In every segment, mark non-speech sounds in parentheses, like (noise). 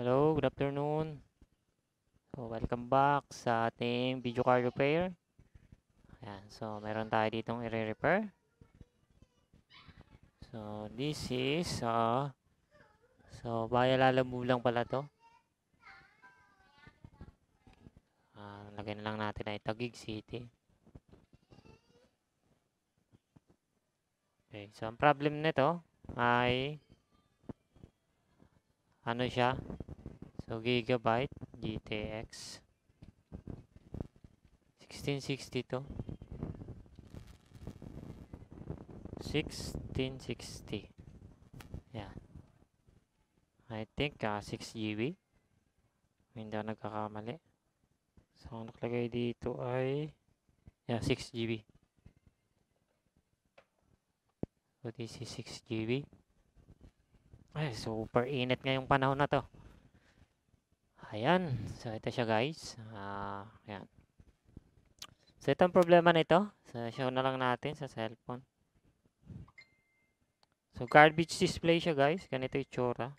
Hello, good afternoon. So, welcome back sa ating video card repair. Ayan, so meron tayo ditong i-repair. So, this is, uh, so, Bayalalamu lang pala to. Ah, lagyan na lang natin ay Taguig City. Okay, so ang problem nito ay ano siya? So, Gigabyte GTX 1660 to 1660 yeah. I think uh, 6 GB hindi ako nagkakamali. So ang nakalagay dito ay yeah 6 GB so this is 6 GB ay super init ngayong panahon na to Ayan. So, ito siya guys. Ah, ayan. So, ito ang problema nito. So, show na lang natin sa cellphone. So, garbage display siya guys. Ganito yung tsura.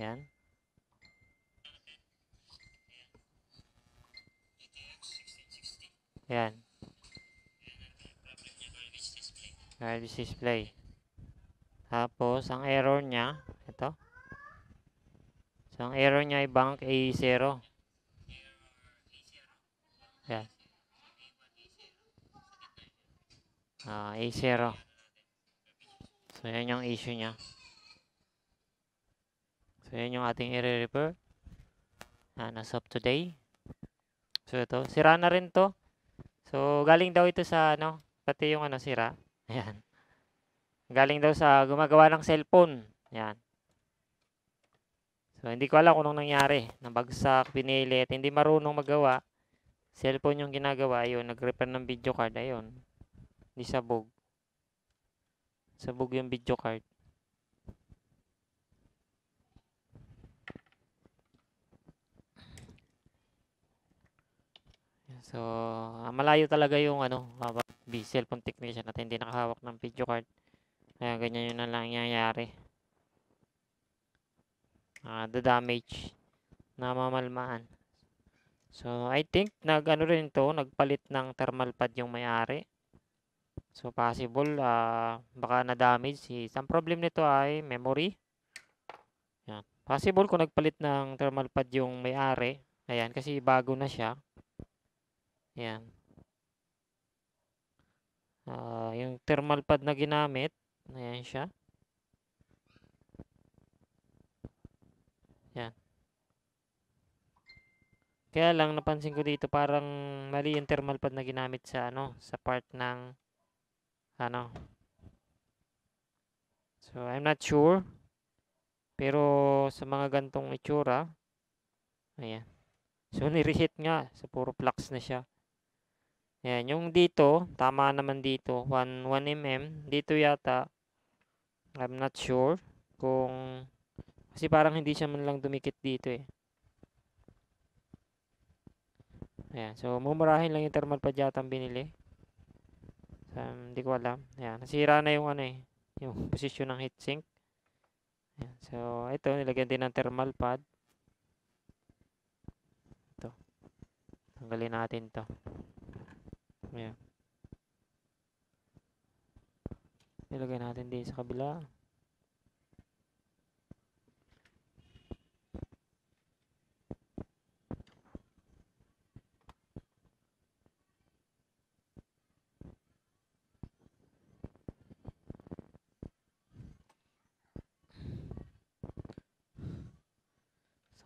Ayan. Ayan. Garbage display. Tapos, ang error niya, ito. So, ang error niya ay bank A0. Yan. Ah, A0. So, yan yung issue niya. So, yan yung ating i-repair. Yan, as of today. So, ito. Sira na rin to. So, galing daw ito sa, ano, pati yung, ano, sira. Ayan. Galing daw sa gumagawa ng cellphone. Yan. So, hindi ko alam kung anong nangyari. Nabagsak, pinilit, hindi marunong magawa. Cellphone yung ginagawa. Ayun, nag-repair ng video card. Ayun. Hindi sabog. Sabog yung video card. So, ah, malayo talaga yung ano, cellphone technician at hindi nakahawak ng video card. Kaya ganyan yun na lang nangyayari uh, the damage na mamalmaan. So, I think nag-ano rin to, nagpalit ng thermal pad yung may-ari. So, possible uh, baka na-damage si Ang problem nito ay memory. Yan. Possible kung nagpalit ng thermal pad yung may-ari. Ayan, kasi bago na siya. Ayan. Uh, yung thermal pad na ginamit, ayan siya. Kaya lang napansin ko dito parang mali yung thermal pad na ginamit sa ano, sa part ng ano. So I'm not sure. Pero sa mga gantong itsura, ayan. So (laughs) ni-reheat nga, sa puro flux na siya. Ayan, yung dito, tama naman dito, 1 1 mm. Dito yata I'm not sure kung kasi parang hindi siya man lang dumikit dito eh. Ayan. So, mumurahin lang yung thermal pad yata ang binili. So, hindi ko alam. Ayan. Nasira na yung ano eh. Yung (laughs) posisyon ng heatsink. Ayan. So, ito. Nilagyan din ng thermal pad. Ito. Tanggalin natin to. Ayan. Nilagay natin din sa kabila.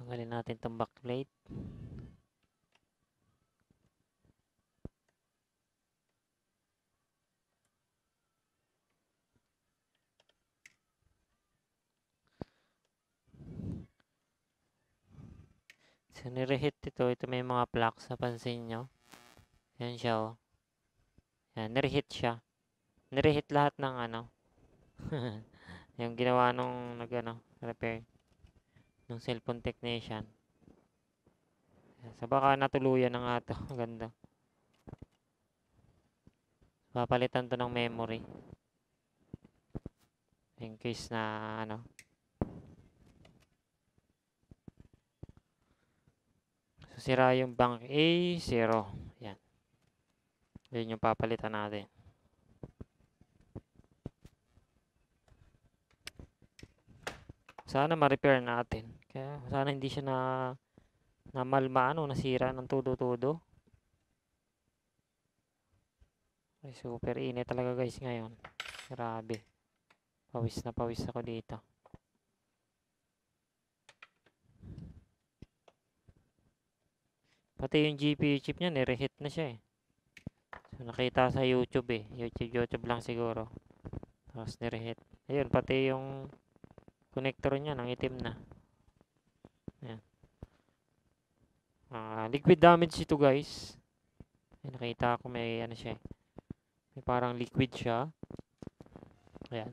Tanggalin natin itong backplate. So, nireheat ito. Ito may mga plugs. Napansin nyo. Yan siya, oh. Yan, nireheat siya. Nireheat lahat ng ano. (laughs) yung ginawa nung nag, ano, repair ng cellphone technician. So baka natuluyan na nga ito. (laughs) Ganda. Papalitan to ng memory. In case na ano. So, sira yung bank A, 0. Yan. Yan yung papalitan natin. Sana ma-repair natin. Kaya sana hindi siya na namalma ano, nasira ng todo-todo. Ay, super init talaga guys ngayon. Grabe. Pawis na pawis ako dito. Pati yung GPU chip niya, nireheat na siya eh. So, nakita sa YouTube eh. YouTube, YouTube lang siguro. Tapos nireheat. Ayun, pati yung connector niya, nang itim na. Ayan. Ah, liquid damage ito guys. Ay, nakita ko may ano siya eh. May parang liquid siya. Ayan.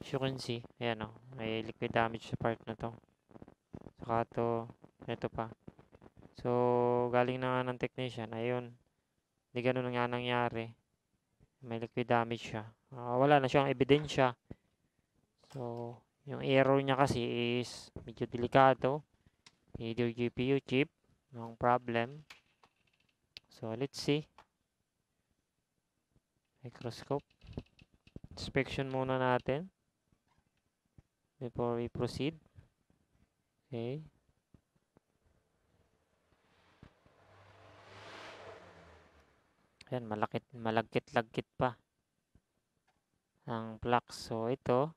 As you can see, ayan o. May liquid damage sa part na to. Saka to, ito pa. So, galing na nga ng technician. Ayun. Hindi ganun nga nangyari. May liquid damage siya. Ah, wala na siyang ebidensya. So, yung error niya kasi is medyo delikado. Either GPU chip, no problem. So, let's see. Microscope. Inspection muna natin. Before we proceed. Okay. Ayan, malakit, malagkit-lagkit pa ang flux. So, ito,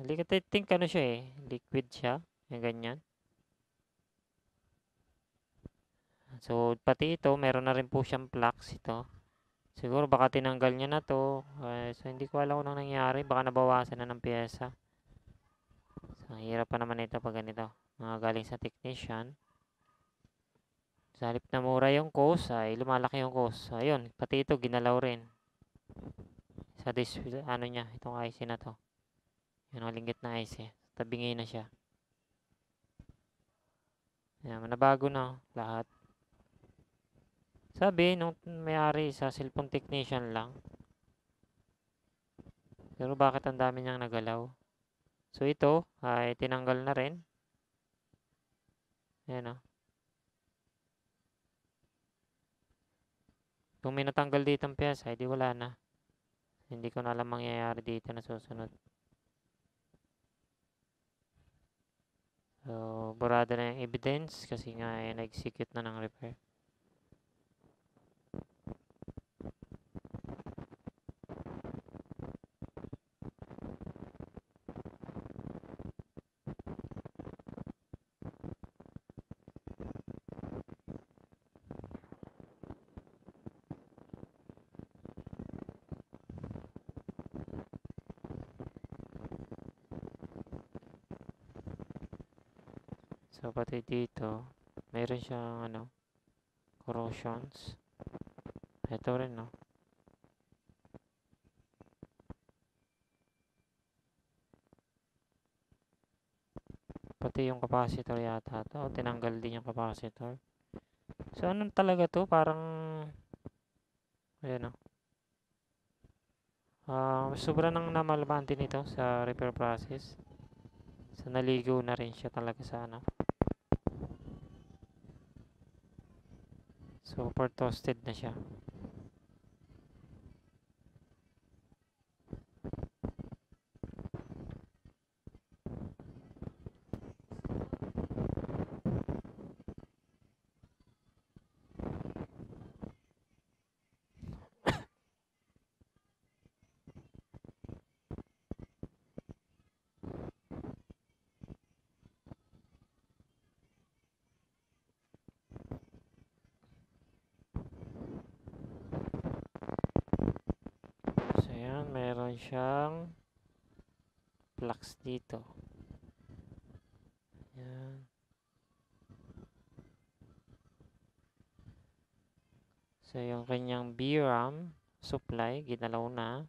liquid, I think ano siya eh, liquid siya, yung ganyan. So, pati ito, meron na rin po siyang flux ito. Siguro baka tinanggal niya na to. Uh, so, hindi ko alam kung anong nangyari. Baka nabawasan na ng pyesa. So, hirap pa naman ito pag ganito. Mga galing sa technician. Sa halip na mura yung cost, ay lumalaki yung cost. Ayun, pati ito ginalaw rin. Sa this, ano niya, itong IC na to. Yung linggit na IC. Tabingin na siya. Ayan, nabago na lahat. Sabi, nung may-ari sa cellphone technician lang. Pero bakit ang dami niyang nagalaw? So, ito ay tinanggal na rin. Ayan o. Oh. Kung may natanggal dito ang pyesa, edi wala na. Hindi ko na alam mangyayari dito na susunod. So, burado na yung evidence kasi nga eh, na-execute na ng repair. So, pati dito, mayroon siyang, ano, corrosions. Ito rin, no. Pati yung capacitor yata to. O, tinanggal din yung capacitor. So, anong talaga to? Parang, ayan, no. Uh, sobra nang namalman din ito sa repair process. So, naligo na rin siya talaga sa ano. Super toasted na siya. meron siyang flux dito. Yan. So, yung kanyang VRAM supply, ginalaw na.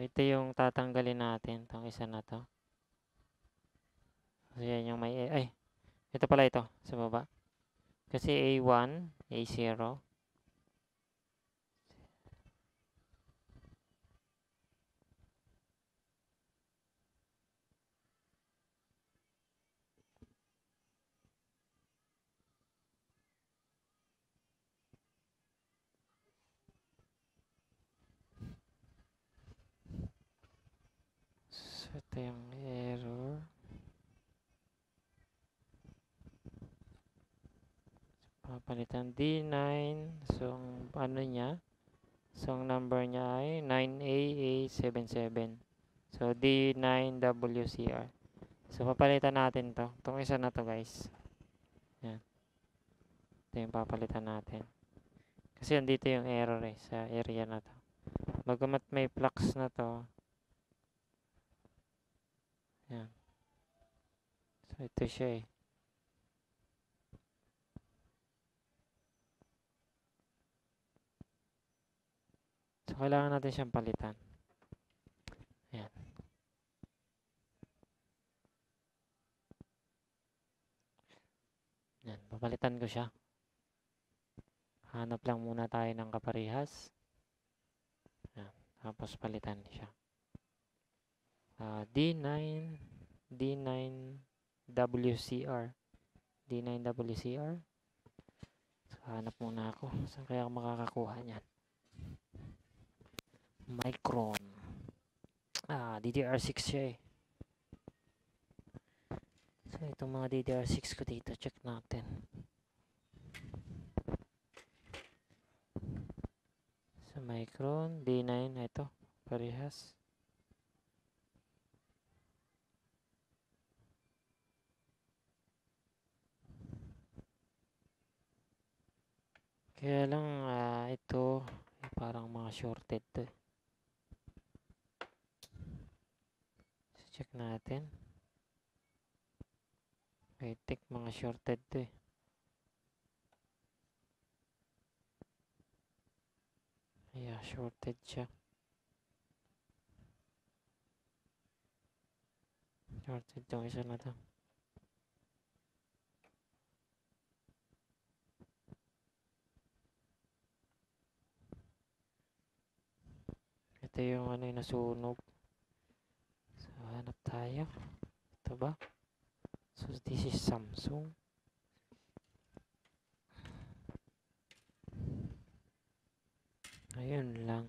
Ito yung tatanggalin natin, itong isa na to. So, yan yung may, ay, ito pala ito, sa baba. Kasi A1, A0. So, ito yung error. Papalitan D9. So, ang ano niya? So, ang number niya ay 9AA77. So, D9WCR. So, papalitan natin to. Itong isa na to, guys. Yan. Ito yung papalitan natin. Kasi andito yung error eh, sa area na to. Bagamat may flux na to. Yan. So, ito siya eh. So, kailangan natin siyang palitan. Ayan. Yan, papalitan ko siya. Hanap lang muna tayo ng kaparehas. Yan, tapos palitan siya. Ah, D9 D9 WCR D9 WCR so, hanap muna ako saan kaya ako makakakuha niyan Micron. Ah, DDR6 siya eh. So, itong mga DDR6 ko dito, check natin. Sa Micron, D9, ito, parehas. Kaya lang, ah, ito, eh, parang mga shorted to eh. So, check natin. I think mga shorted to eh. Yeah, shorted siya. Shorted tong isa na to. Ito yung ano yung nasunog. So, hanap tayo. Ito ba? So, this is Samsung. Ayun lang.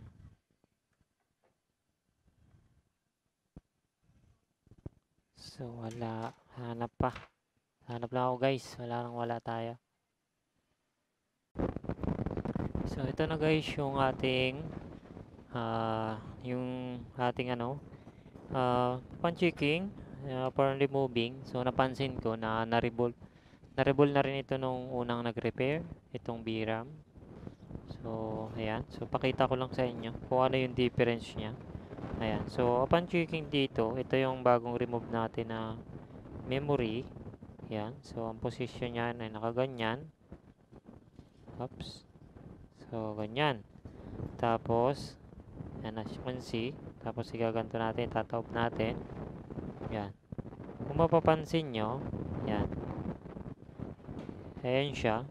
So, wala. Hanap pa. Hanap lang ako guys. Wala nang wala tayo. So, ito na guys yung ating ah yung ating ano uh, pan-checking uh, for removing. So, napansin ko na na-revolve na-revolve na rin ito nung unang nag-repair. Itong VRAM. So, ayan. So, pakita ko lang sa inyo kung ano yung difference niya. Ayan. So, upon checking dito, ito yung bagong remove natin na memory. Ayan. So, ang position niya ay nakaganyan. Oops. So, ganyan. Tapos, ayan as you can see. Tapos, igaganto natin, tatawag natin. Ayan. Kung mapapansin nyo, ayan. Ayan siya.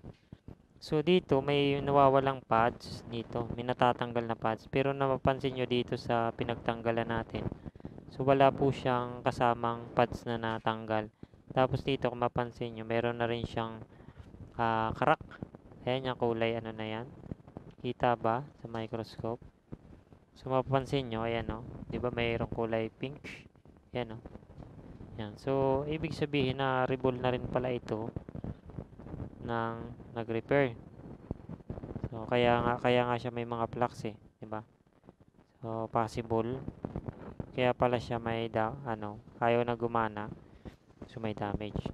So, dito may nawawalang pads dito. May natatanggal na pads. Pero napapansin nyo dito sa pinagtanggalan natin. So, wala po siyang kasamang pads na natanggal. Tapos dito, kung mapansin nyo, meron na rin siyang uh, crack. Ayan yung kulay, ano na yan. Kita ba sa microscope? So, mapapansin nyo, ayan o. Di ba mayroong kulay pink? Ayan o. Oh. Yan. So, ibig sabihin na rebull na rin pala ito ng nag-repair. So, kaya nga, kaya nga siya may mga flux eh. di ba So, possible. Kaya pala siya may, da, ano, ayaw na gumana. So, may damage.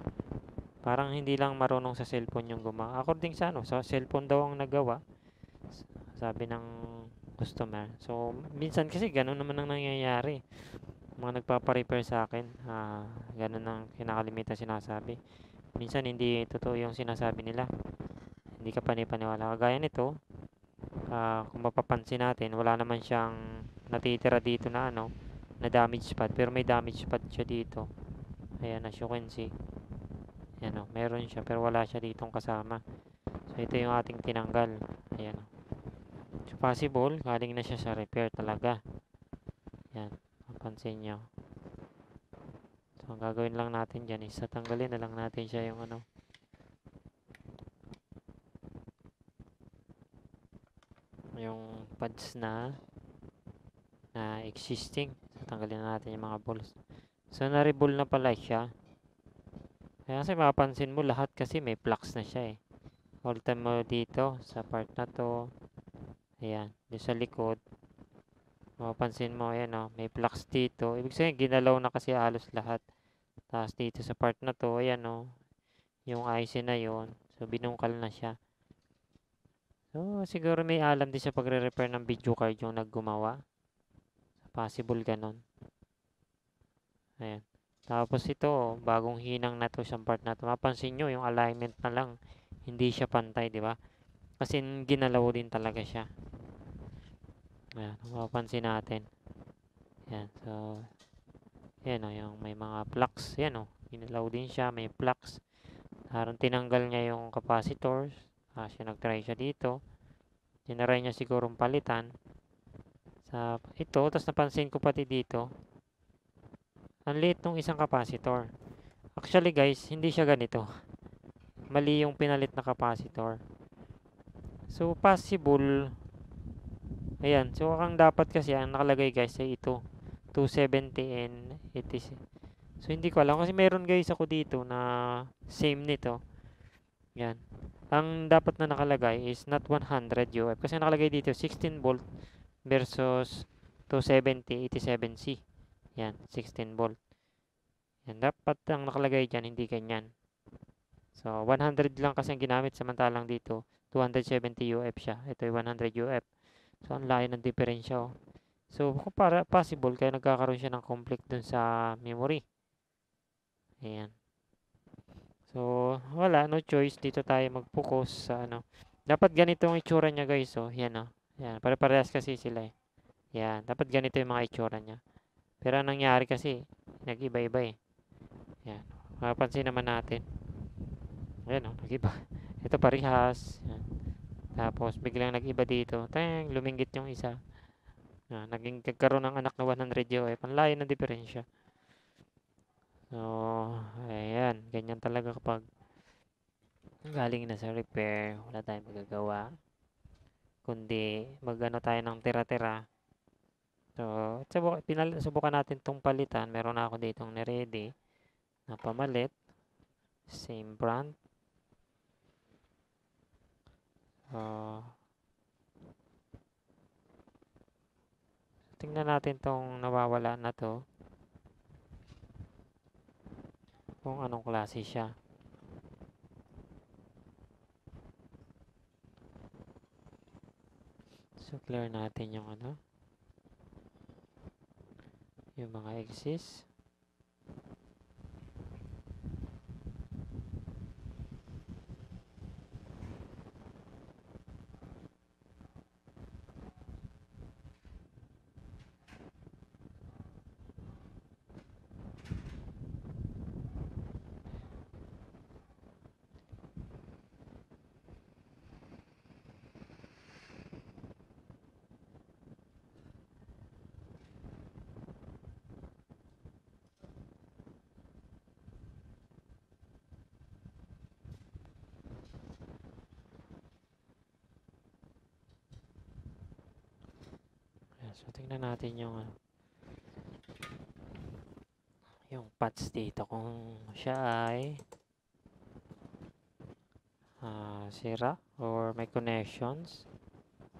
Parang hindi lang marunong sa cellphone yung gumana. According sa ano, sa cellphone daw ang nagawa. Sabi ng customer. So, minsan kasi ganun naman ang nangyayari. Mga nagpapa-repair sa akin, uh, ganun ang kinakalimitan sinasabi minsan hindi totoo yung sinasabi nila hindi ka panipaniwala kagaya nito uh, kung mapapansin natin wala naman siyang natitira dito na ano, na damage spot. Pero may damage spot siya dito. Ayan, as you can see. Ayan o, meron siya pero wala siya ditong kasama. So, ito yung ating tinanggal. Ayan o. Possible, galing na siya sa repair talaga. Ayan, mapansin nyo. So, ang gagawin lang natin dyan is tatanggalin na lang natin siya yung ano. Yung pads na na existing. So, tanggalin na natin yung mga balls. So, na-rebull na pala siya. Kaya kasi mapapansin mo lahat kasi may flux na siya eh. All time mo dito sa part na to. Ayan, dito sa likod. Mapapansin mo, ayan o, may flux dito. Ibig sabihin, ginalaw na kasi halos lahat. Tapos dito sa part na to, ayan o, yung IC na yon So, binungkal na siya. So, siguro may alam din sa pagre-repair ng video card yung naggumawa. Possible ganon. Ayan. Tapos ito, oh, bagong hinang na to isang part na to. Mapansin nyo, yung alignment na lang, hindi siya pantay, di ba? Kasi ginalaw din talaga siya. Ayan, mapapansin natin. Ayan, so, ayan o, yung may mga flux. Ayan o, ginalaw din siya, may flux. Parang tinanggal niya yung capacitors. Ah, siya nag-try siya dito. Tinaray niya sigurong palitan. Sa ito, tapos napansin ko pati dito, ang liit ng isang capacitor. Actually guys, hindi siya ganito. Mali yung pinalit na capacitor. So, possible. Ayan. So, ang dapat kasi, ang nakalagay guys ay ito. 270 and 80. So, hindi ko alam. Kasi meron guys ako dito na same nito. Yan. Ang dapat na nakalagay is not 100 UF. Kasi nakalagay dito 16 volt versus 270 87C. Yan, 16 volt. Yan, dapat ang nakalagay dyan, hindi ganyan. So, 100 lang kasi ang ginamit, samantalang dito, 270 UF siya. Ito ay 100 UF. So, ang layo ng diferensya. Oh. So, para possible, kaya nagkakaroon siya ng conflict dun sa memory. Ayan. So, wala, no choice. Dito tayo mag-focus sa ano. Dapat ganito ang itsura niya, guys. Oh, yan, oh. Yan, pare-parehas kasi sila eh. Yan, dapat ganito yung mga itsura niya. Pero ang nangyari kasi, nag-iba-iba eh. Yan. Mapapansin naman natin. Ayan oh, nag-iba. Ito parehas. Yan. Tapos, biglang nag-iba dito. Tang, lumingit yung isa. Yan. Naging kagkaroon ng anak na 100 UF. Ang layo ng diferensya. So, ayan. Ganyan talaga kapag galing na sa repair. Wala tayong magagawa. Kundi, magano tayo ng tira-tira So, subukan, pinal subukan natin tong palitan. Meron na ako ditong ni-ready na pamalit. Same brand. Uh, tingnan natin tong nawawala na to. Kung anong klase siya. So, clear natin yung ano yung mga exist So, tingnan natin yung ano, yung paths dito kung siya ay uh, sira or may connections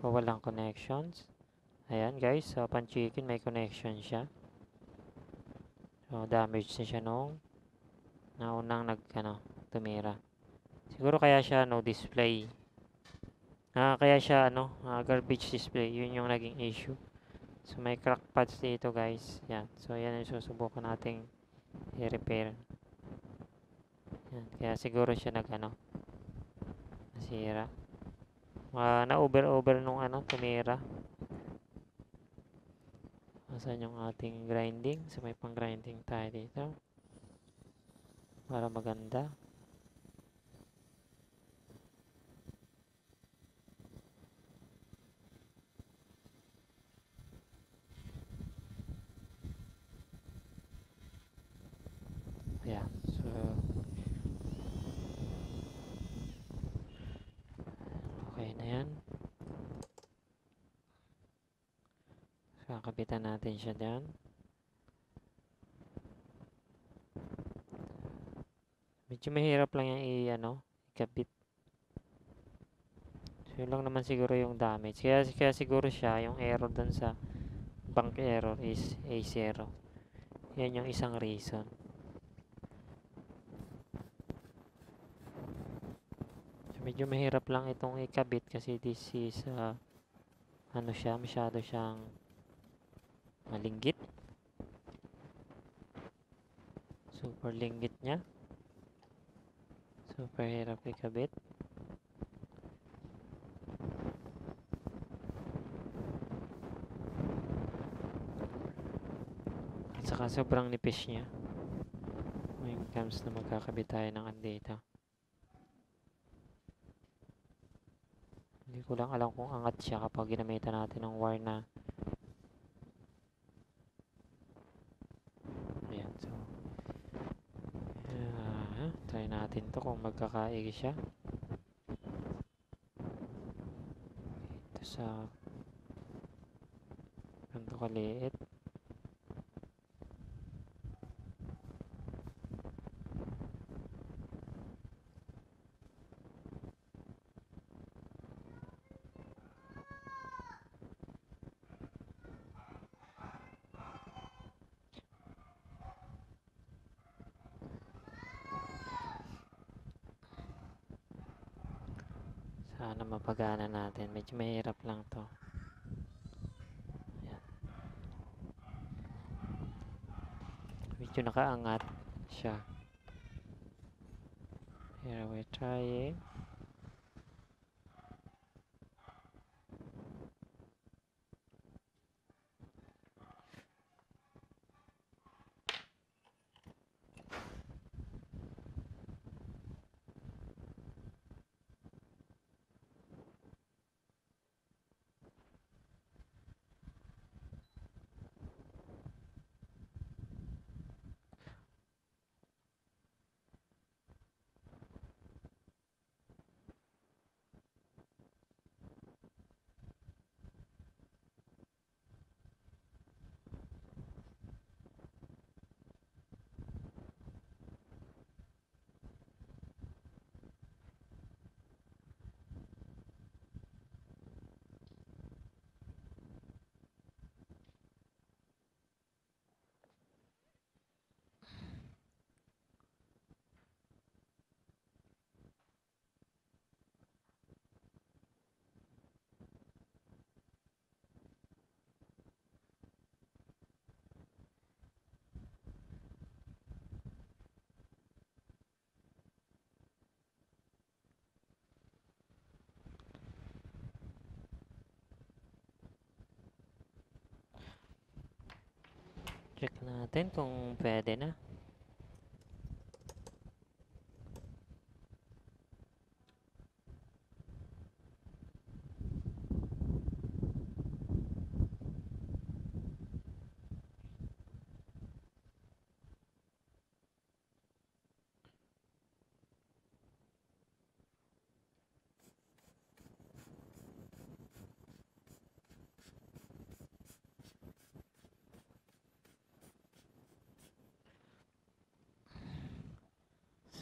o walang connections. Ayan guys, sa so, chicken may connection siya. So, damage na siya nung naunang nag, ano, tumira. Siguro kaya siya no display. Ah, kaya siya ano, uh, garbage display. Yun yung naging issue. So, may crack pads dito guys. Yan. So, yan yung susubukan nating i-repair. Yan. Kaya siguro siya nag ano, nasira. Uh, na-over-over nung ano, tumira. Nasaan yung ating grinding? So may pang grinding tayo dito. Para maganda. Ayan. So, okay na yan. Kakapitan natin siya dyan. Medyo mahirap lang yung i-ano, ikabit. So, yun lang naman siguro yung damage. Kaya, kaya siguro siya, yung error dun sa bank error is A0. Yan yung isang reason. So, medyo mahirap lang itong ikabit kasi this is, uh, ano siya, masyado siyang malinggit. Super linggit niya. Super hirap ikabit. At saka sobrang nipis niya. When it comes na magkakabit tayo ng andito. Hindi ko lang alam kung angat siya kapag ginamitan natin ng wire na Ayan, so uh, try natin to kung magkakaigi siya. Ito sa ganito kaliit. Sana mapagana natin. Medyo mahirap lang to. Ayan. Medyo nakaangat siya. Here we're trying. Check natin kung pwede na.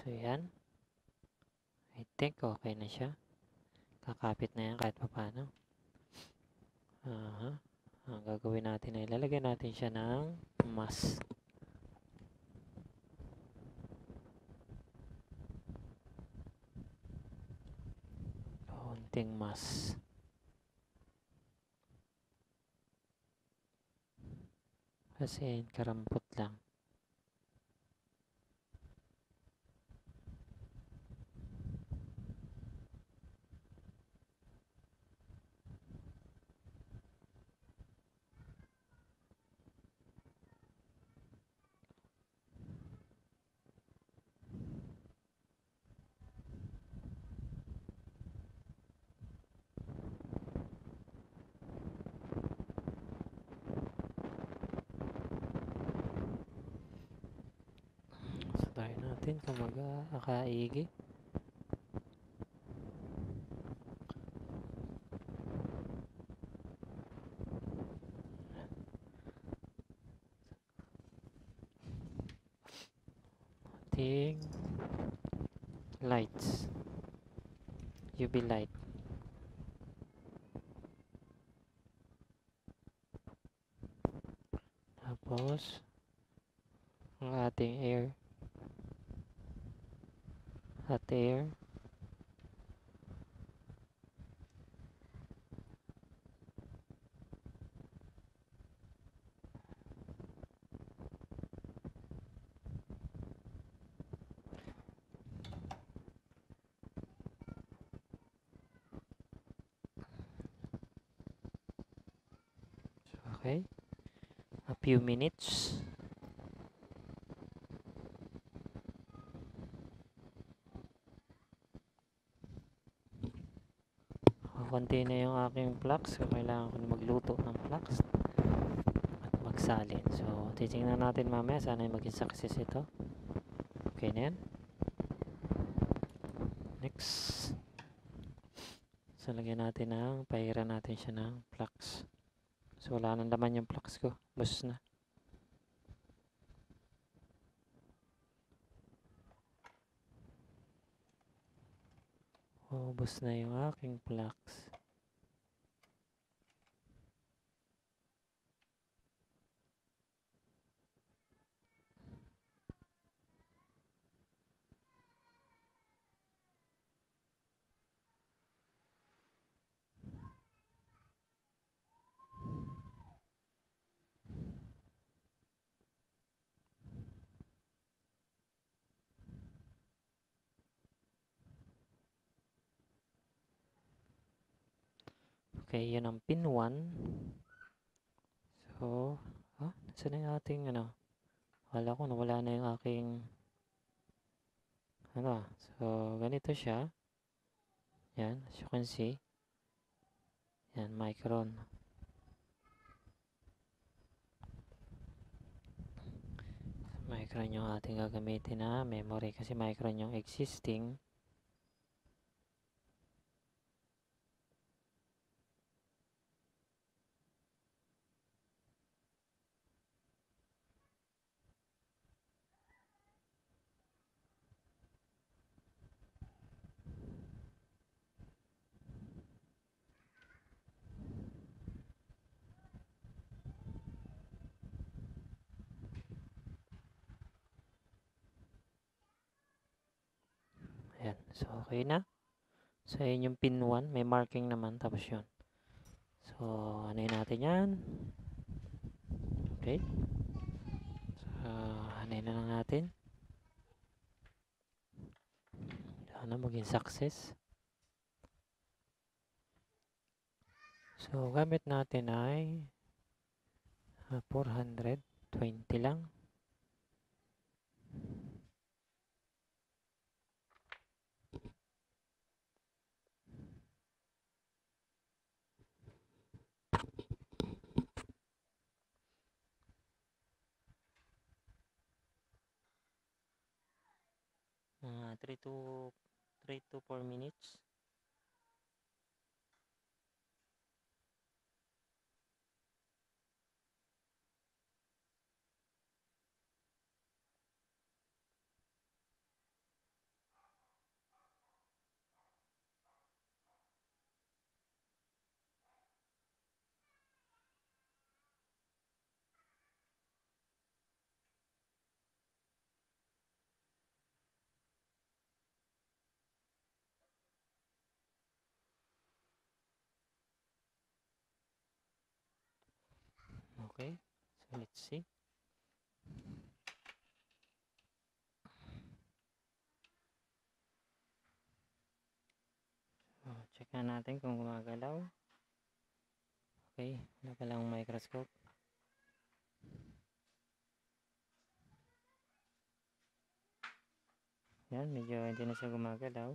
So, yan. I think okay na siya. Kakapit na yan kahit paano. Aha. Ang gagawin natin ay lalagyan natin siya ng mas. Konting mas. Kasi karampot lang. natin kung mag-akaigi. Ating lights. UV light. Tapos, ang ating air. Hot air. Okay. A few minutes. Konti na yung aking flux. So, kailangan ko magluto ng flux. At magsalin. So, titingnan natin mamaya. Sana maging success ito. Okay na yan. Next. So, lagyan natin ng, pahiran natin siya ng flux. So, wala nang laman yung flux ko. Bus na. Ubus na yung aking flux. Okay, yun ang pin 1. So, ah, nasa na yung ating, ano, wala ko, nawala na yung aking, ano, ah. so, ganito siya. Yan, as you can see. Yan, micron. Micron yung ating gagamitin na memory kasi micron yung existing. Ayan. So, okay na. So, yun yung pin 1. May marking naman. Tapos yun. So, yun natin yan. Okay. So, yun na lang natin. Sana maging success. So, gamit natin ay ah, 420 lang. Mga 3 to 3 to 4 minutes. Okay. So, let's see. So, check na natin kung gumagalaw. Okay. Wala palang microscope. Yan, medyo hindi na siya gumagalaw.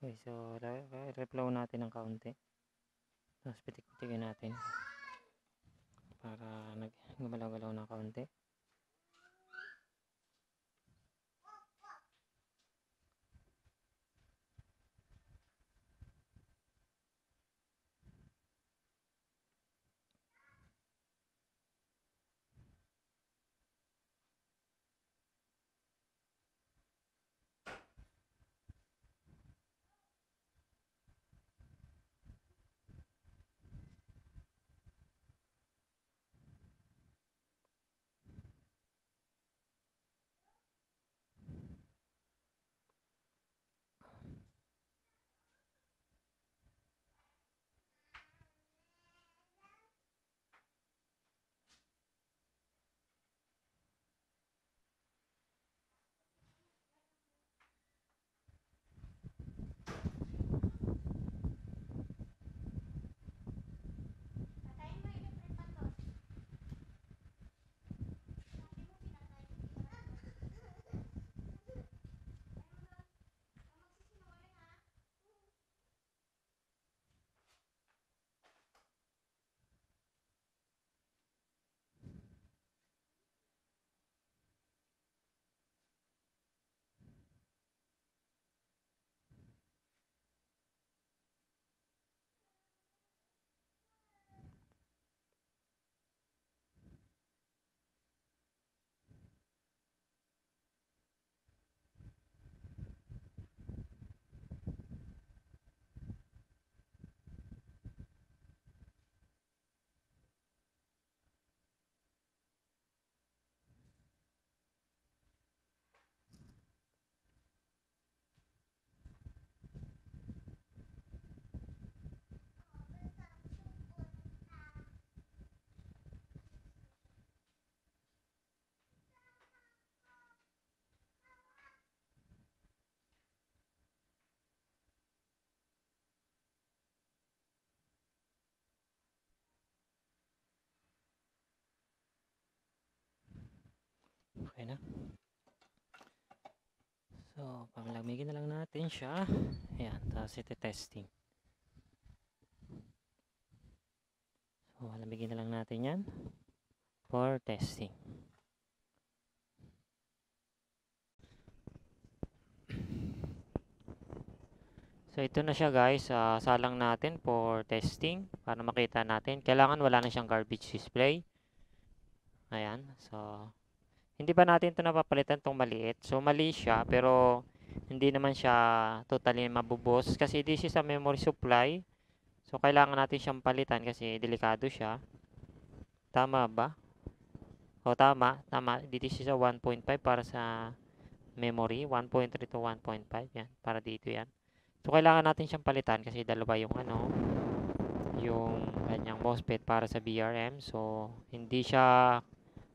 Okay, so re- re- reflow natin ng kaunti. Tapos pitik-pitikin natin para gumalaw-galaw ng kaunti. Okay na. So, palamigin na lang natin siya. Ayan, tapos ito testing. So, palamigin na lang natin yan for testing. So, ito na siya guys. Uh, salang natin for testing para makita natin. Kailangan wala na siyang garbage display. Ayan. So, hindi pa natin ito napapalitan itong maliit. So, mali siya pero hindi naman siya totally mabubos kasi this is a memory supply. So, kailangan natin siyang palitan kasi delikado siya. Tama ba? O, tama. Tama. This is a 1.5 para sa memory. 1.3 to 1.5. Yan. Para dito yan. So, kailangan natin siyang palitan kasi dalawa yung ano, yung kanyang MOSFET para sa BRM. So, hindi siya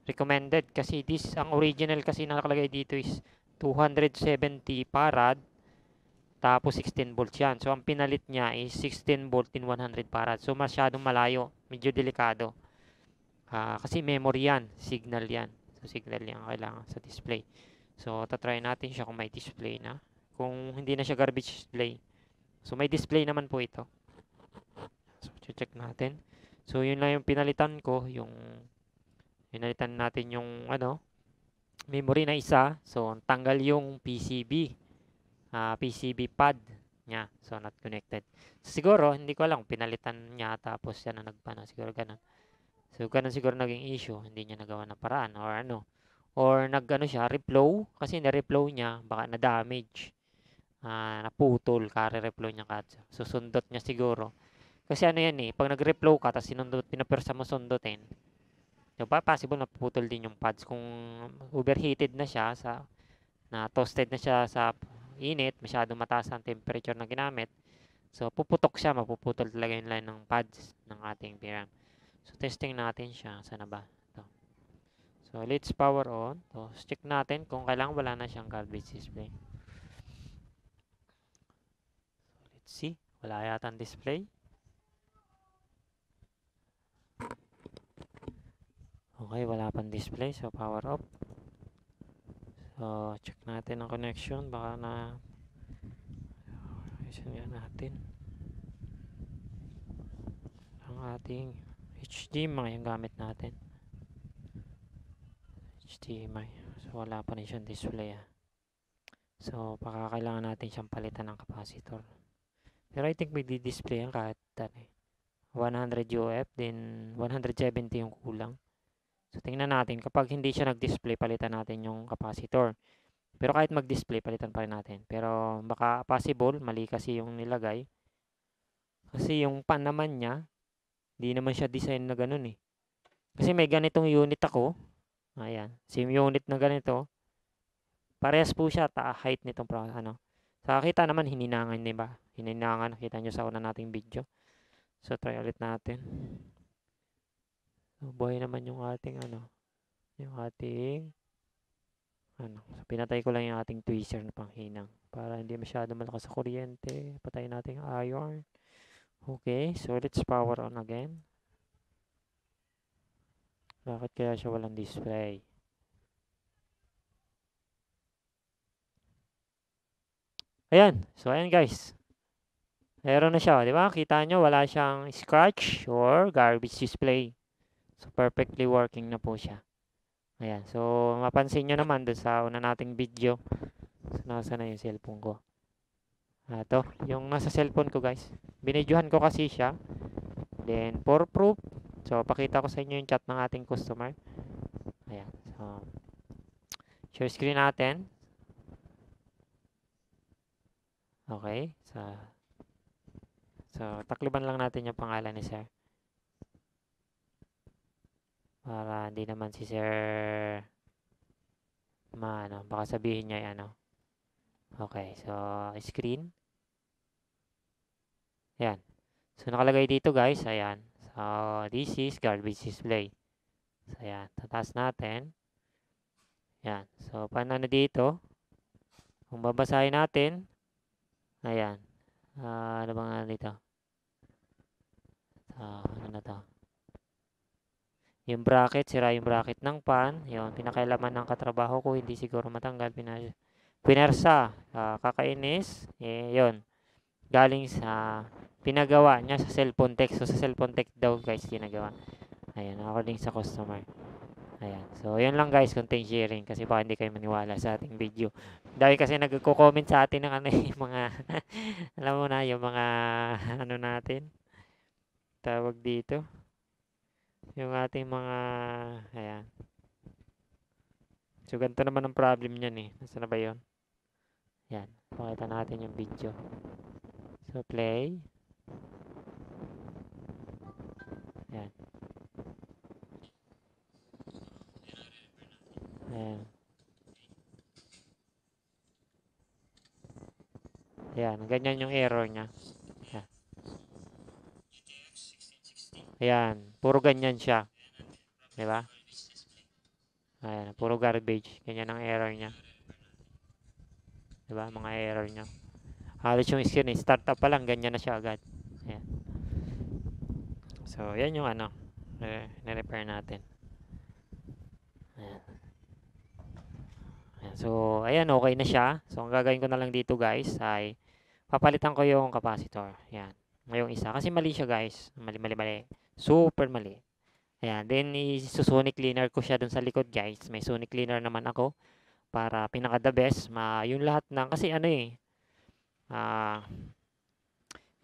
recommended kasi this, ang original kasi nakalagay dito is 270 farad tapos 16 volts yan. So, ang pinalit niya is 16 volt in 100 farad. So, masyadong malayo. Medyo delikado. Uh, kasi memory yan. Signal yan. So, signal yan kailangan sa display. So, tatry natin siya kung may display na kung hindi na siya garbage display. So, may display naman po ito. So, check natin. So, yun lang yung pinalitan ko. Yung, pinalitan natin yung, ano, memory na isa. So, tanggal yung PCB. Uh, ah, PCB pad niya. So, not connected. So, siguro, hindi ko alam. Pinalitan niya tapos yan na nagpana. Siguro ganun. So, ganun siguro naging issue. Hindi niya nagawa ng paraan or ano. Or nag-ano siya, reflow. Kasi na-reflow niya, baka na-damage uh, naputol, kare-replow niya katsa. Susundot niya siguro. Kasi ano yan eh, pag nag-replow ka, tapos sinundot, pinapersa mo sundutin, diba, possible na puputol din yung pads. Kung overheated na siya, sa, na toasted na siya sa init, masyado mataas ang temperature na ginamit, so puputok siya, mapuputol talaga yung line ng pads ng ating VRAM. So testing natin siya, sana ba? Ito. So let's power on. So check natin kung kailangan wala na siyang garbage display. see, wala yata ang display. Okay, wala pang display. So, power off. So, check natin ang connection. Baka na isan nga natin. Ang ating HDMI yung gamit natin. HDMI. So, wala pa rin siyang display. Ah. So, baka kailangan natin siyang palitan ng capacitor. Pero I think may di-display yan kahit ano, 100 UF, then 170 yung kulang. So, tingnan natin. Kapag hindi siya nag-display, palitan natin yung capacitor. Pero kahit mag-display, palitan pa rin natin. Pero baka possible, mali kasi yung nilagay. Kasi yung pan naman niya, hindi naman siya design na ganun eh. Kasi may ganitong unit ako. Ayan. Same unit na ganito. Parehas po siya, ta height nitong ano. Sa kita naman, hininangan, di ba? hininangan. Nakita nyo sa una nating video. So, try ulit natin. So, buhay naman yung ating ano. Yung ating ano. So, pinatay ko lang yung ating tweezer na panghinang. Para hindi masyado malakas sa kuryente. Patayin natin yung iron. Okay. So, let's power on again. Bakit kaya siya walang display? Ayan. So, ayan guys. Meron na siya, di ba? Kita nyo, wala siyang scratch or garbage display. So, perfectly working na po siya. Ayan. So, mapansin nyo naman doon sa una nating video. So, nasa na yung cellphone ko. Ito, yung nasa cellphone ko guys. Binidyohan ko kasi siya. Then, for proof. So, pakita ko sa inyo yung chat ng ating customer. Ayan. So, share screen natin. Okay. So, So, takliban lang natin yung pangalan ni sir. Para hindi naman si sir maano, baka sabihin niya ano. Okay, so screen. Yan. So, nakalagay dito guys, ayan. So, this is garbage display. So, ayan. Tataas natin. Yan. So, paano na dito? Kung babasahin natin, ayan. Uh, ano bang dito? uh, ano na to Yung bracket, sira yung bracket ng pan. Yun, pinakailaman ng katrabaho ko, hindi siguro matanggal. Pina, pinersa, ah, kakainis. Eh, yun. Galing sa, pinagawa niya sa cellphone text. So, sa cellphone text daw, guys, ginagawa. Ayan, according sa customer. Ayan. So, yun lang guys, content sharing. Kasi baka hindi kayo maniwala sa ating video. Dahil kasi nagko-comment sa atin ng ano, (laughs) yung mga, alam mo na, yung mga, ano natin, tawag dito. Yung ating mga, ayan. So, ganito naman ang problem niyan eh. Nasaan na ba yun? Yan. Pakita natin yung video. So, play. Yan. Ayan. Ayan. Ganyan yung error niya. Ayan. Ayan. Puro ganyan siya. Diba? Ayan. Puro garbage. Ganyan ang error niya. Diba? Mga error niya. Halos yung screen eh. Start up pa lang. Ganyan na siya agad. Ayan. So, yan yung ano. Eh, na-repair natin. Ayan. Ayan. So, ayan. Okay na siya. So, ang gagawin ko na lang dito guys ay papalitan ko yung capacitor. Ayan. Ngayong isa. Kasi mali siya guys. Mali, mali, mali. Super mali. Ayan. Then, isusonic cleaner ko siya dun sa likod guys. May sonic cleaner naman ako. Para pinaka the best. Ma, yung lahat ng, kasi ano eh. Ah,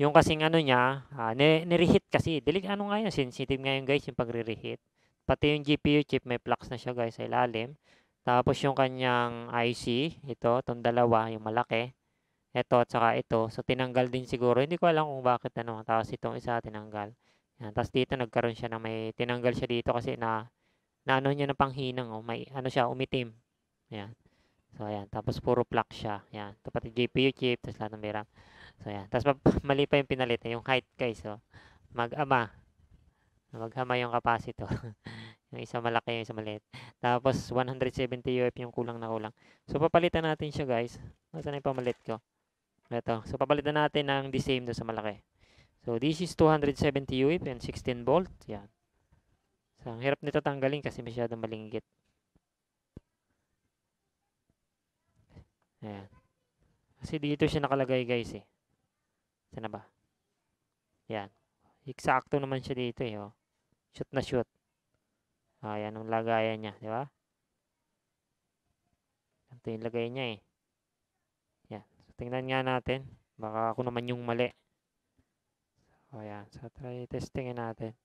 yung kasing ano niya, ah, ni, ni-reheat kasi. Dili, ano nga yun, sensitive nga yun guys, yung pagre-reheat. Pati yung GPU chip, may flux na siya guys sa ilalim. Tapos yung kanyang IC, ito, itong dalawa, yung malaki. Ito at saka ito. So, tinanggal din siguro. Hindi ko alam kung bakit ano. Tapos itong isa, tinanggal. Yan. Tapos dito, nagkaroon siya na may, tinanggal siya dito kasi na, na ano niya ng panghinang. Oh. May, ano siya, umitim. Yan. So, ayan. Tapos puro flux siya. Yan. Ito pati GPU chip, tapos lahat ng VRAM. So, ayan. Tapos (laughs) mali pa yung pinalit. Yung height guys. So, mag-ama. Mag-ama yung capacitor. (laughs) yung isa malaki, yung isa maliit. Tapos, 170 UF yung kulang na kulang. So, papalitan natin siya guys. Nasaan yung pamalit ko? Ito. So, papalitan natin ng the same do sa malaki. So, this is 270 UF and 16 volt. Yan. So, ang hirap nito tanggalin kasi masyadong malinggit. Ayan. Kasi dito siya nakalagay guys eh. Sana ba? Yan. Eksakto naman siya dito eh. Oh. Shoot na shoot. Ayan ang lagayan niya. Di ba? Ito yung lagay niya eh. Yan. So, tingnan nga natin. Baka ako naman yung mali. So, ayan. So, try testingin natin.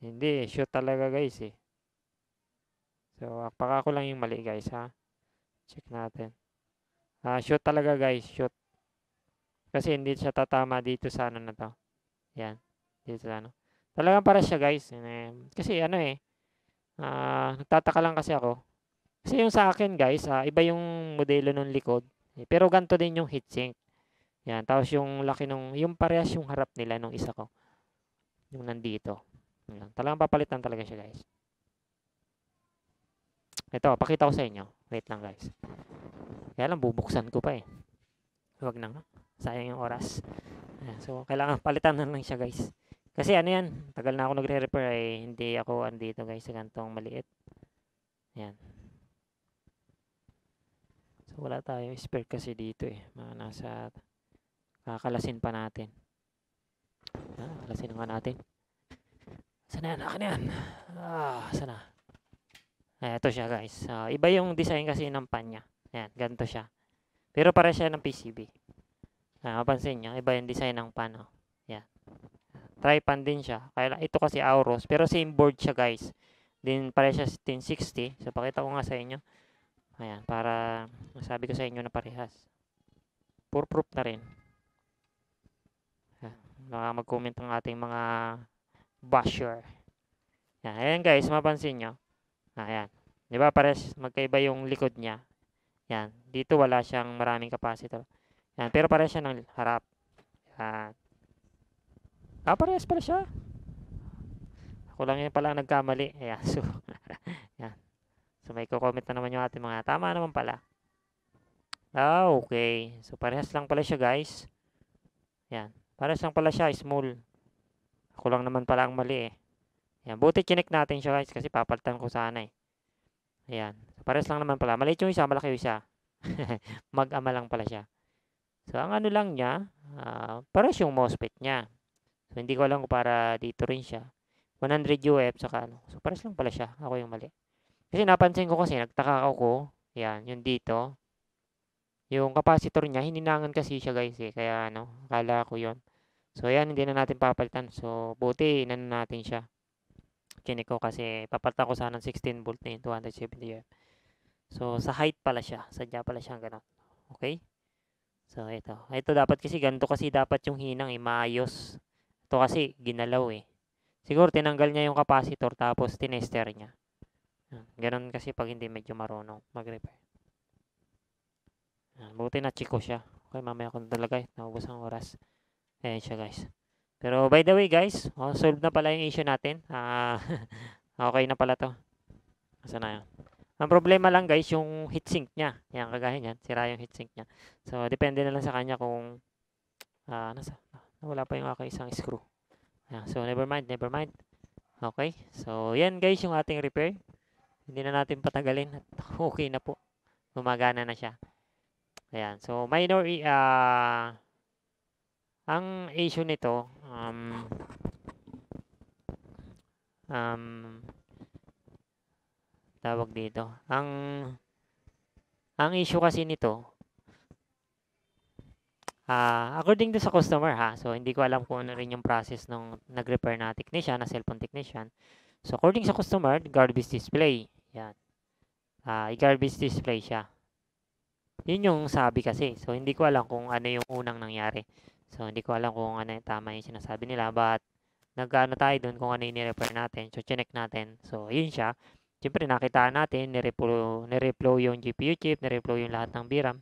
Hindi. Shoot talaga guys eh. So, baka ako lang yung mali guys ha. Check natin. Ah, shoot talaga guys, shoot. Kasi hindi siya tatama dito sa ano na to. Yan. Dito sa ano. Talagang para siya guys. Kasi ano eh. Ah, nagtataka lang kasi ako. Kasi yung sa akin guys, ah, iba yung modelo ng likod. Eh, pero ganito din yung heatsink. Yan. Tapos yung laki nung, yung parehas yung harap nila nung isa ko. Yung nandito. Yan. Talagang papalitan talaga siya guys. Ito, pakita ko sa inyo. Wait lang guys. Kaya lang, bubuksan ko pa eh. Huwag na. Sayang yung oras. Ayan, so, kailangan (laughs) palitan na lang siya guys. Kasi ano yan, tagal na ako nagre-repair eh. Hindi ako andito guys sa gantong maliit. Ayan. So, wala tayo spare kasi dito eh. Mga nasa, kakalasin pa natin. Ah, kalasin nga natin. Sana yan? Akin yan. Ah, sana. Eh, ito siya guys. Uh, iba yung design kasi ng pan niya. Ayan, ganito siya. Pero para siya ng PCB. Ah, mapansin niyo, iba yung design ng pan. Oh. Yan. Tri-pan din siya. Kaya ito kasi Auros. Pero same board siya guys. Din pare siya 1060. So, pakita ko nga sa inyo. Ayan, para masabi ko sa inyo na parehas. Pure proof na rin. Baka mag-comment ang ating mga basher. Yan. Ayan guys, mapansin nyo. Ayan. Di ba pares magkaiba yung likod niya. Yan. Dito wala siyang maraming capacitor. Yan. Pero pares siya ng harap. Yan. Ah, parehas pala siya. Ako lang yun pala nagkamali. (laughs) Ayan. So, (laughs) yan. So, may comment na naman yung ating mga. Tama naman pala. Ah, okay. So, parehas lang pala siya, guys. Yan. Parehas lang pala siya. Small. Ako lang naman pala ang mali eh. Ayan, buti chinek natin siya guys kasi papalitan ko sana eh. Ayan. Pares lang naman pala. Maliit yung isa, malaki yung isa. (laughs) Mag-ama lang pala siya. So, ang ano lang niya, uh, pares yung MOSFET niya. So, hindi ko alam kung para dito rin siya. 100 UF, saka ano. So, pares lang pala siya. Ako yung mali. Kasi napansin ko kasi, nagtaka ako. Yan, yung dito. Yung capacitor niya, hininangan kasi siya guys eh. Kaya ano, akala ko yon So, ayan, hindi na natin papalitan. So, buti, inano natin siya. Chinik ko kasi papalitan ko sana ng 16 volt na yun, 270 UF. So, sa height pala siya. Sadya pala siya ganun. Okay? So, ito. Ito dapat kasi, ganito kasi dapat yung hinang eh, maayos. Ito kasi, ginalaw eh. Siguro, tinanggal niya yung capacitor, tapos tinester niya. Ganon kasi pag hindi medyo marunong mag-repair. Buti na chiko siya. Okay, mamaya ko na talaga eh. Naubos ang oras. Ayan siya guys. Pero by the way guys, oh, solve na pala yung issue natin. Ah, (laughs) okay na pala to. Asa na yun? Ang problema lang guys, yung heatsink niya. Yan, kagaya niyan. Sira yung heatsink niya. So, depende na lang sa kanya kung uh, nasa, wala pa yung aking isang screw. Yan, so, never mind, never mind. Okay. So, yan guys yung ating repair. Hindi na natin patagalin. (laughs) okay na po. Gumagana na siya. Ayan. So, minor, uh, ang issue nito, um, um, tawag dito. Ang ang issue kasi nito uh, according to sa customer ha. So hindi ko alam kung ano rin yung process ng nag-repair na technician, na cellphone technician. So according sa customer, garbage display. Yan. Uh, garbage display siya. Yun yung sabi kasi. So hindi ko alam kung ano yung unang nangyari. So hindi ko alam kung ano yung tama yung sinasabi nila. But nag-ano tayo dun kung ano yung ni-repair natin. So chinek natin. So yun siya. Siyempre, nakita natin, nireplow, nireplow yung GPU chip, nireplow yung lahat ng VRAM.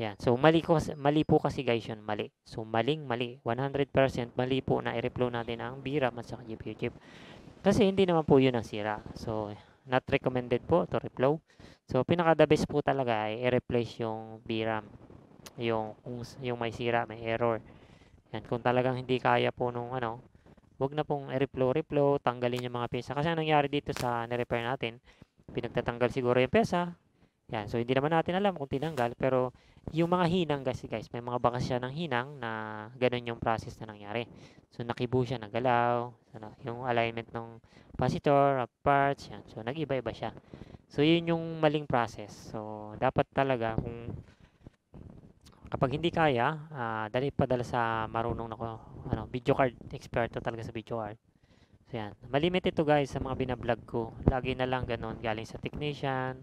Yan. So, mali, ko, mali po kasi guys yun, mali. So, maling mali. 100% mali po na i-replow natin ang VRAM at saka GPU chip. Kasi hindi naman po yun ang sira. So, not recommended po to replow. So, pinaka-the best po talaga ay i-replace yung VRAM. Yung, yung may sira, may error. Yan. Kung talagang hindi kaya po nung ano, Huwag na pong i-reflow, reflow, tanggalin yung mga pyesa. Kasi anong nangyari dito sa ni-repair natin, pinagtatanggal siguro yung pyesa. Yan, so hindi naman natin alam kung tinanggal, pero yung mga hinang kasi guys, may mga bakas siya ng hinang na ganun yung process na nangyari. So nakibo siya, nagalaw, ano, yung alignment ng capacitor, parts, yan. So nag-iba-iba siya. So yun yung maling process. So dapat talaga kung kapag hindi kaya, uh, dali padala sa marunong na ko, ano, video card expert talaga sa video card. So yan. Malimit ito guys sa mga binablog ko. Lagi na lang ganun galing sa technician,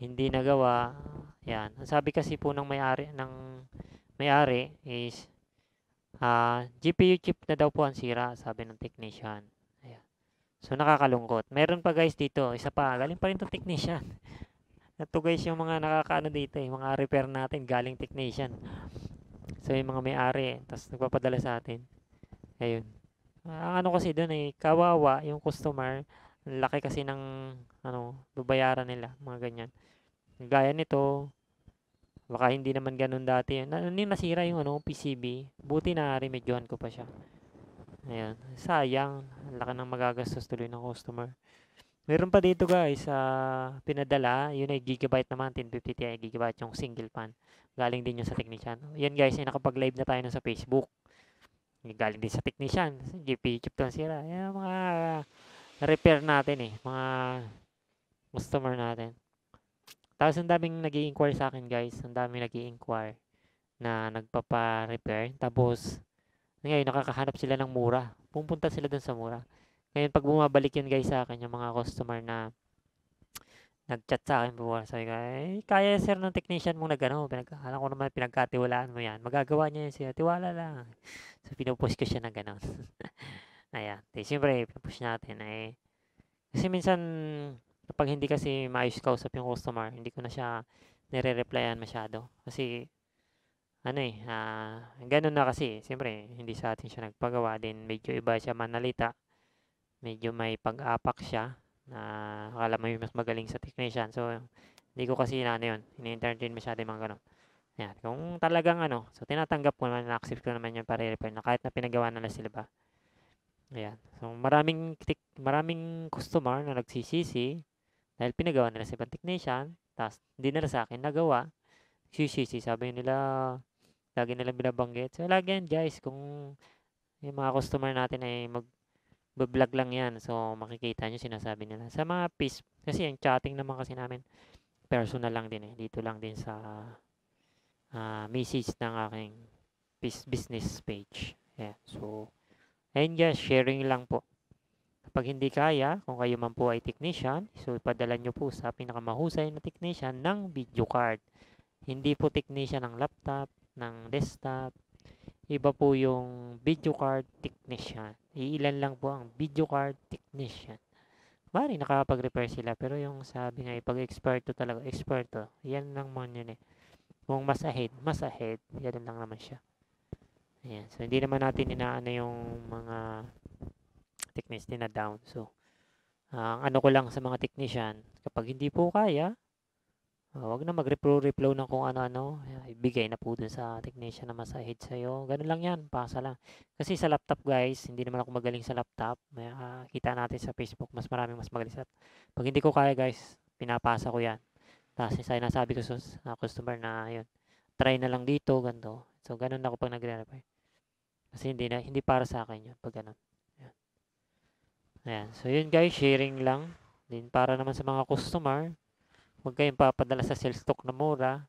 hindi nagawa. Yan. Ang sabi kasi po ng may-ari ng may-ari is uh, ah, GPU chip na daw po ang sira, sabi ng technician. Ayan. So nakakalungkot. Meron pa guys dito, isa pa, galing pa rin 'tong technician. Ito guys yung mga nakakaano dito eh, mga repair natin galing technician. So yung mga may-ari, tapos nagpapadala sa atin. Ayun. Ang ano kasi doon eh, kawawa yung customer, laki kasi ng ano, babayaran nila, mga ganyan. Gaya nito, baka hindi naman ganun dati. Na, yung nasira yung ano, PCB, buti na remedyohan ko pa siya. Ayun. Sayang, laki ng magagastos tuloy ng customer. Meron pa dito guys, uh, pinadala, yun ay gigabyte naman, 1050 Ti gigabyte yung single pan. Galing din yun sa technician. Yan guys, yung nakapag-live na tayo na sa Facebook. Galing din sa technician. GP chip to sira. Yan mga repair natin eh. Mga customer natin. Tapos ang daming nag inquire sa akin guys. Ang daming nag inquire na nagpapa-repair. Tapos, ngayon nakakahanap sila ng mura. Pupunta sila dun sa mura. Ngayon, pag bumabalik yun guys sa akin, yung mga customer na nag-chat sa akin before, sabi ko, eh, kaya sir ng technician mong nag-ano, pinag alam ko naman pinagkatiwalaan mo yan. Magagawa niya yun siya, tiwala lang. So, pinupush ko siya na gano'n. (laughs) Ayan. Di, siyempre, pinupush natin. Eh, kasi minsan, kapag hindi kasi maayos kausap yung customer, hindi ko na siya nire-replyan masyado. Kasi, ano eh, uh, ganun na kasi. Siyempre, hindi sa atin siya nagpagawa din. Medyo iba siya manalita medyo may pag-apak siya na akala mo mas magaling sa technician. So, hindi ko kasi na ano yun. Ini-entertain masyado yung mga ganun. Yan. Kung talagang ano, so tinatanggap ko naman, na-accept ko naman yung para repair na kahit na pinagawa na sila ba. Ayan. So, maraming maraming customer na nagsisisi dahil pinagawa nila sa ibang technician, ta's hindi nila sa akin nagawa. Nagsisisi, sabi nila lagi nilang binabanggit. So, lagi yan guys kung yung mga customer natin ay mag-vlog lang yan. So, makikita nyo sinasabi nila. Sa mga piece, kasi yung chatting naman kasi namin, personal lang din eh. Dito lang din sa uh, message ng aking business page. Yeah. So, ayun guys, sharing lang po. Kapag hindi kaya, kung kayo man po ay technician, so ipadala nyo po sa pinakamahusay na technician ng video card. Hindi po technician ng laptop, ng desktop. Iba po yung video card technician. Iilan lang po ang video card technician. Mari nakapag-repair sila, pero yung sabi nga, pag experto talaga, experto, yan lang man yun eh. Kung mas ahead, mas ahead, yan lang naman siya. Ayan. So, hindi naman natin inaano yung mga technician na down. So, ang uh, ano ko lang sa mga technician, kapag hindi po kaya, uh, wag na mag-repro-replow ng kung ano-ano. Ibigay na po dun sa technician na mas ahead sa'yo. Ganun lang yan. Pasa lang. Kasi sa laptop guys, hindi naman ako magaling sa laptop. May, uh, kita natin sa Facebook, mas maraming mas magaling sa laptop. Pag hindi ko kaya guys, pinapasa ko yan. Tapos sinasabi ko sa uh, customer na yun, try na lang dito, ganito. So, ganun ako pag nagre-repair. Kasi hindi na, hindi para sa akin yun, pag ganun. Ayan. So, yun guys, sharing lang. Din para naman sa mga customer, huwag kayong papadala sa sales stock na mura.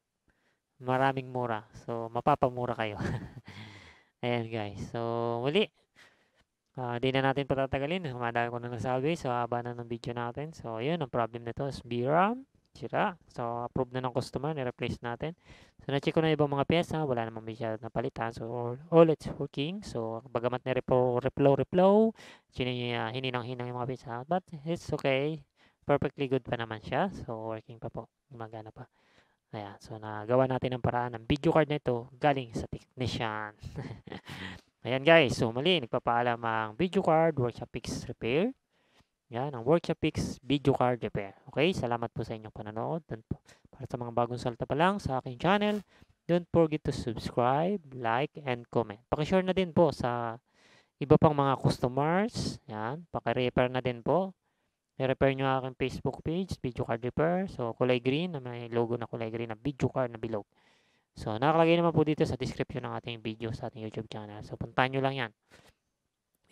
Maraming mura. So, mapapamura kayo. (laughs) Ayan guys. So, muli. Uh, di na natin patatagalin. Madami ko na nagsabi. So, haba na ng video natin. So, yun. Ang problem nito is VRAM sira. So, approve na ng customer, ni-replace natin. So, na-check ko na ibang mga pyesa, wala namang masyadong napalitan. So, all, all it's working. So, bagamat na repo, replow, replow, hininang-hinang yung mga pyesa. But, it's okay. Perfectly good pa naman siya. So, working pa po. Gumagana pa. Ayan. So, nagawa natin ang paraan ng video card na ito galing sa technician. (laughs) Ayan guys. So, mali. Nagpapaalam ang video card workshop fix repair. Yan, ang Workshop Pix Video Card Repair. Okay, salamat po sa inyong panonood. Po, para sa mga bagong salta pa lang sa aking channel, don't forget to subscribe, like, and comment. Pakishare na din po sa iba pang mga customers. Yan, paki-repair na din po. I-repair nyo aking Facebook page, Video Card Repair. So, kulay green, na may logo na kulay green na video card na bilog. So, nakalagay naman po dito sa description ng ating video sa ating YouTube channel. So, puntahan nyo lang yan.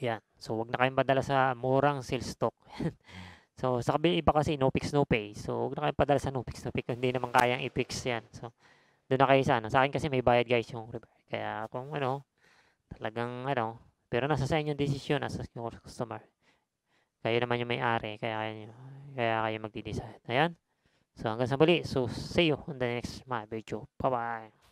Yan. So, wag na kayong padala sa murang sales stock. (laughs) so, sa kabila iba kasi no fix no pay. So, wag na kayong padala sa no fix no pay kung hindi naman kayang i-fix yan. So, doon na kayo sa ano. Sa akin kasi may bayad guys yung repair. Kaya kung ano, talagang ano, pero nasa sa inyong desisyon, nasa yung customer. Kayo naman yung may-ari, kaya kayo, kaya kayo magdi-decide. Ayan. So, hanggang sa muli. So, see you on the next my video. Bye-bye.